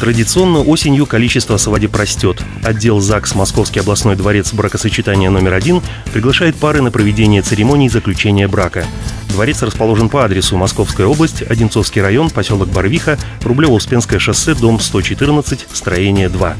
Традиционно осенью количество свадеб растет. Отдел ЗАГС Московский областной дворец бракосочетания номер один приглашает пары на проведение церемонии заключения брака. Дворец расположен по адресу Московская область, Одинцовский район, поселок Барвиха, Рублево-Успенское шоссе, дом 114, строение 2.